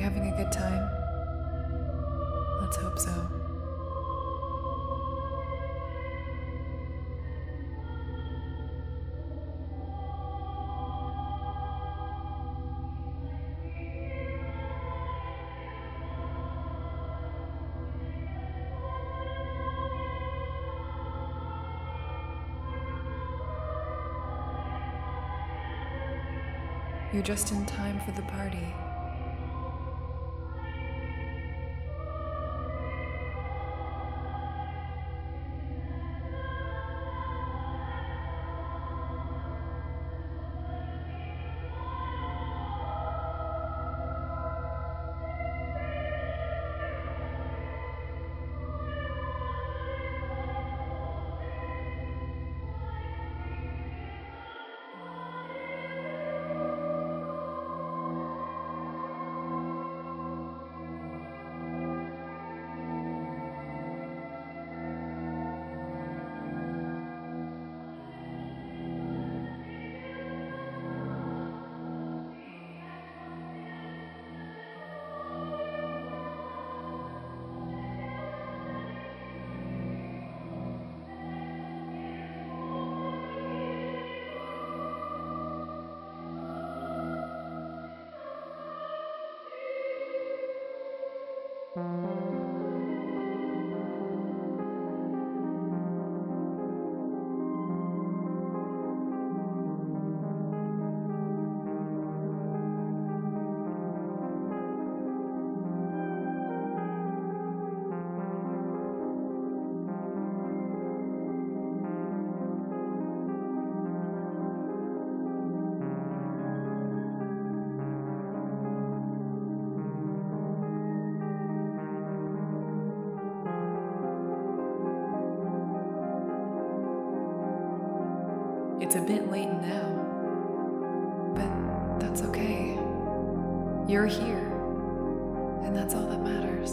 you having a good time? Let's hope so. You're just in time for the party. It's a bit late now, but that's okay. You're here, and that's all that matters.